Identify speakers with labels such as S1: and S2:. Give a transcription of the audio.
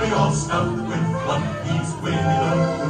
S1: Winnie the Pooh. Tubby little tubby, all stuffed with Winnie the Pooh.